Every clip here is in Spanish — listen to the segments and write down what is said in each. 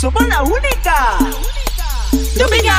Super la única. La única.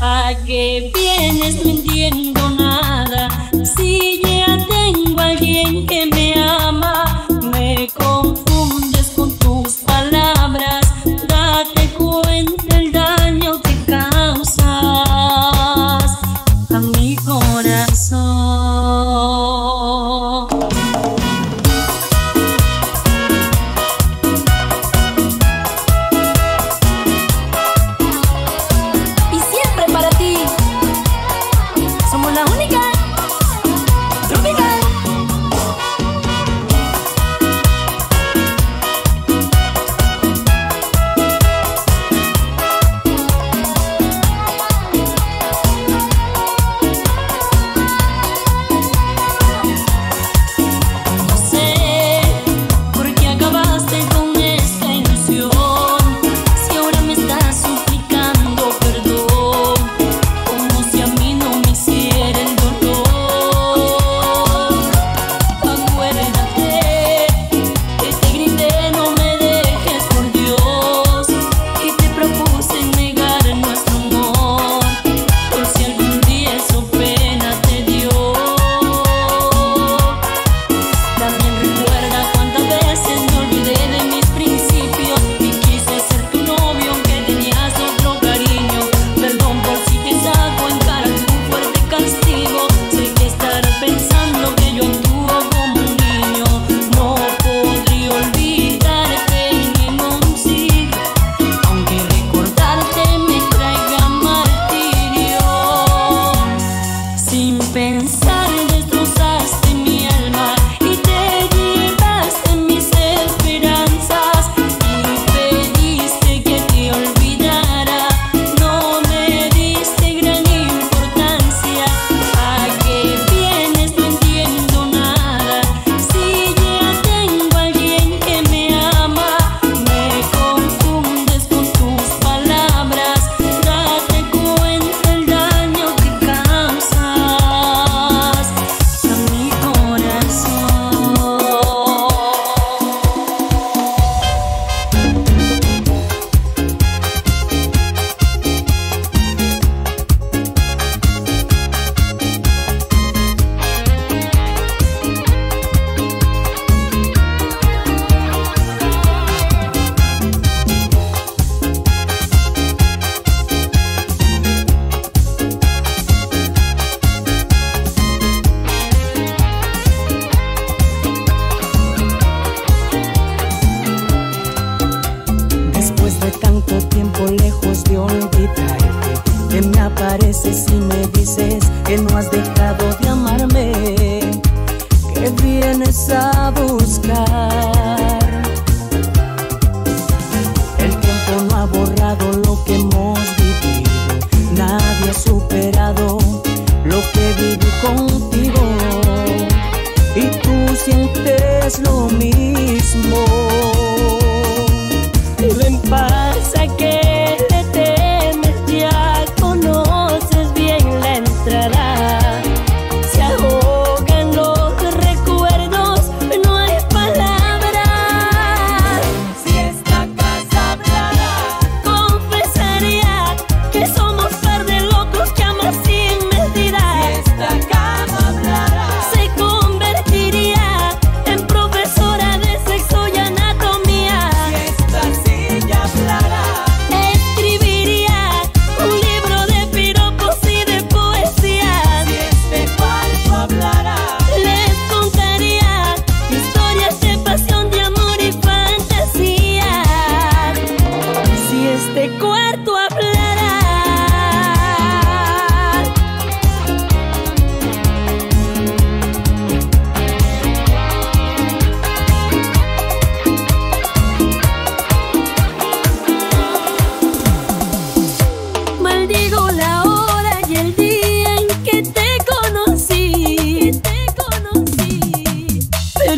Se que nos dejaron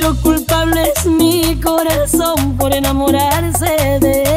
pero culpable es mi corazón por enamorarse de él.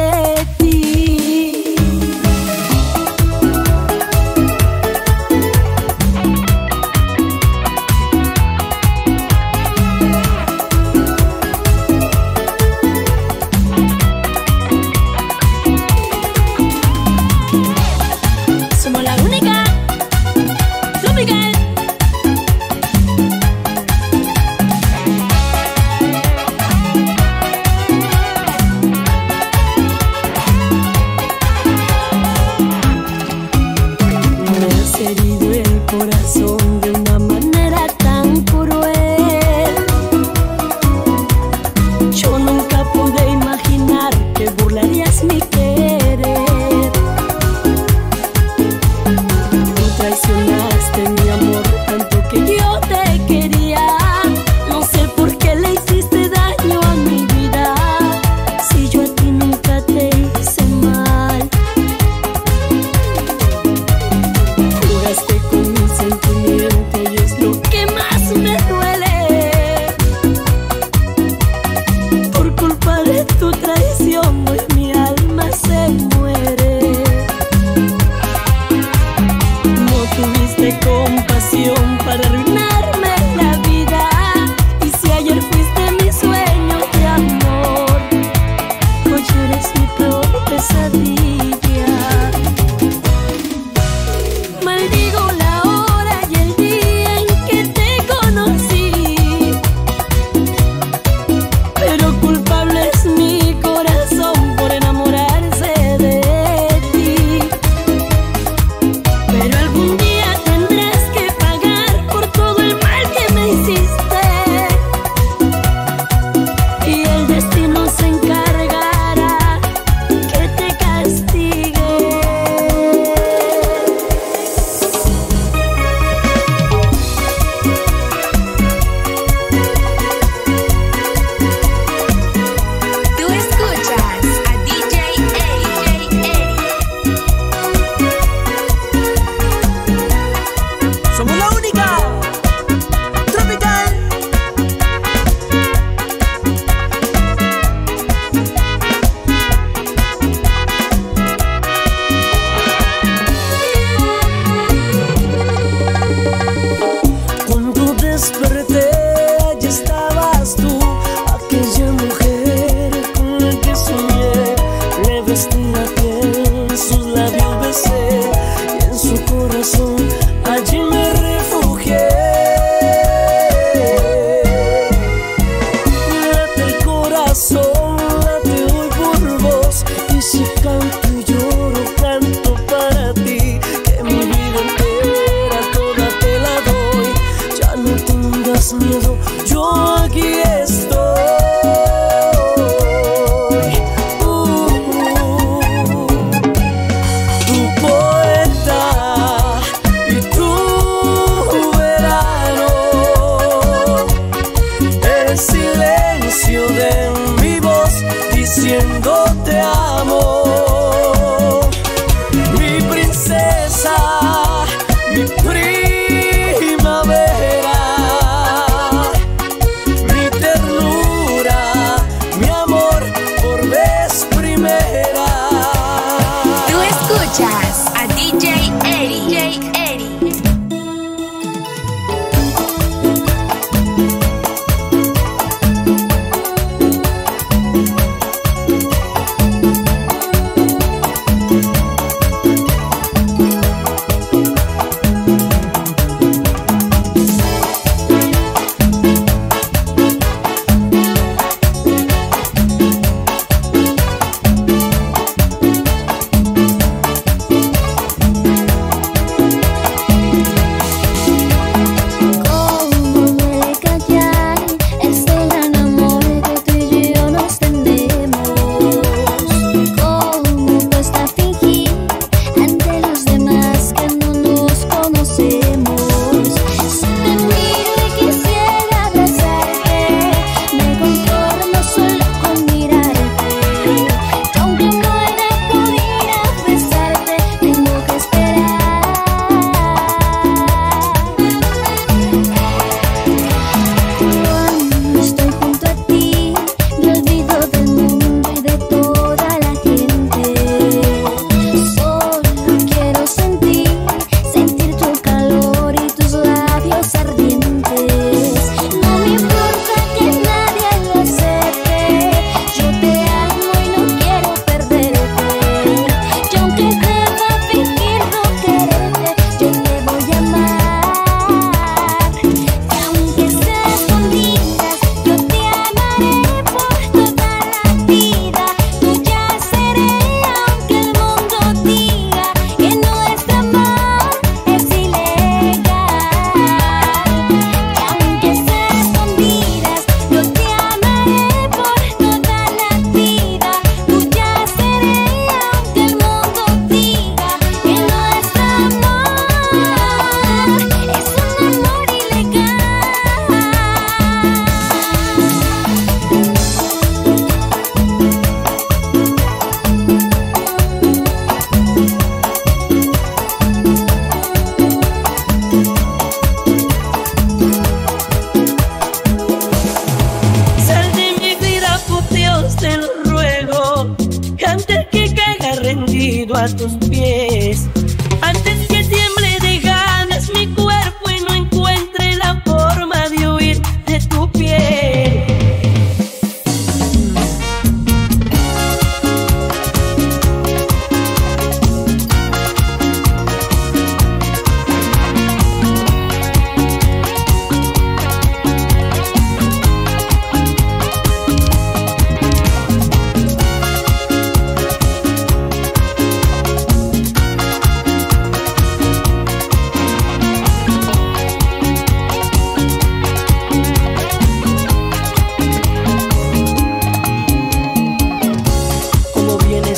a tus pies.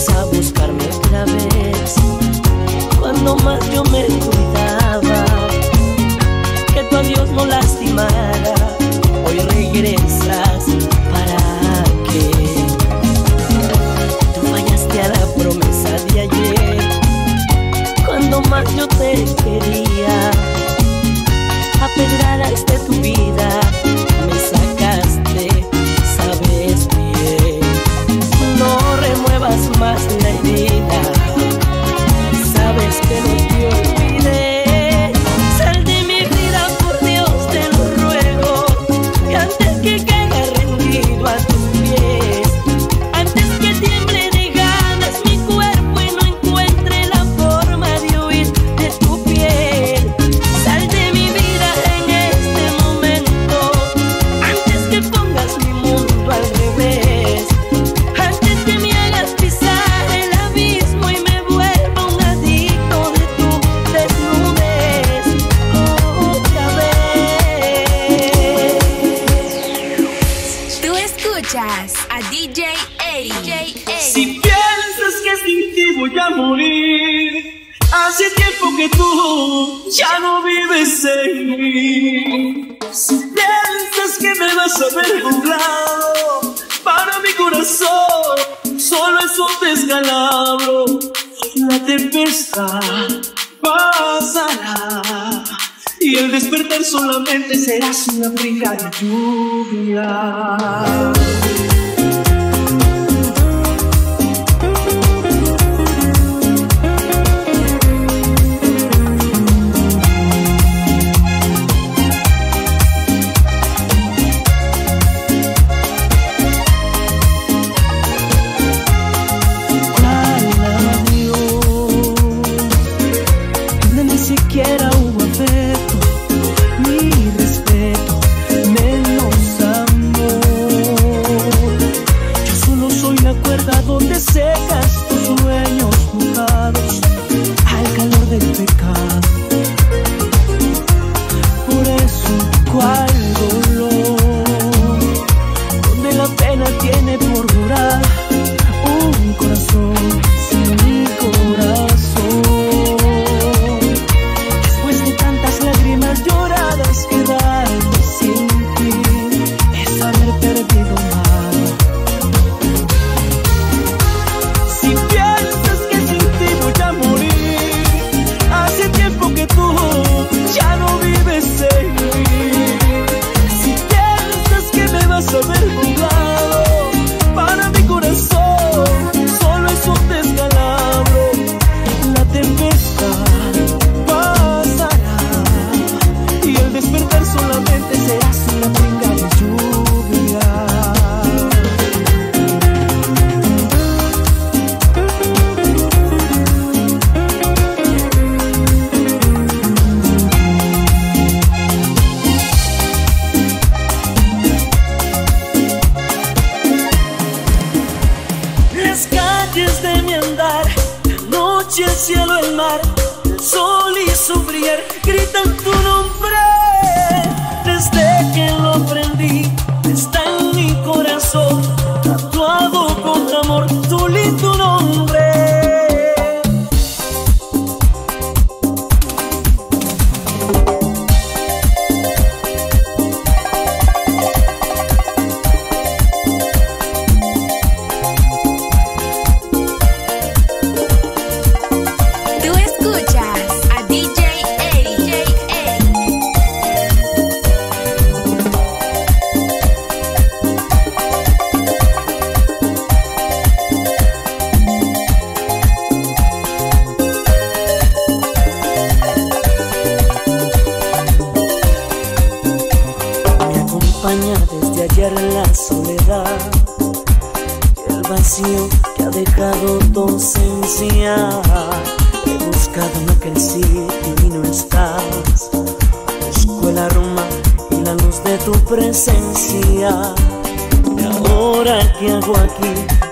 a buscarme otra vez. Cuando más yo me cuidaba, que tu adiós no lastimara. Y el despertar solamente serás una brigada lluvia.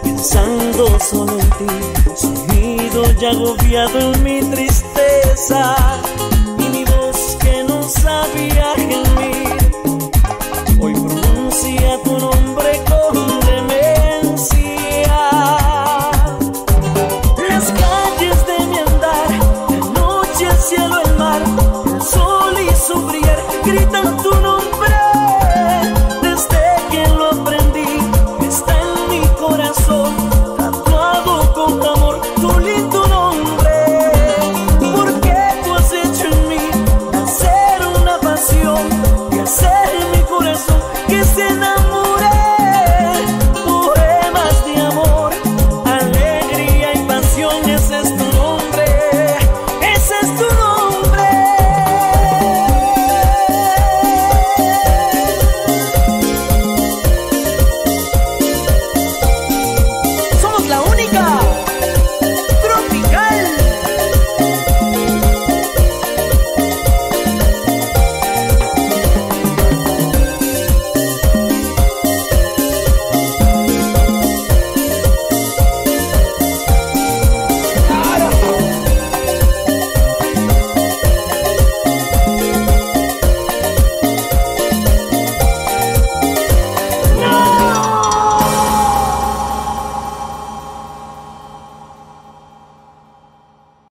pensando solo en ti, sumido y agobiado en mi tristeza y mi voz que no sabía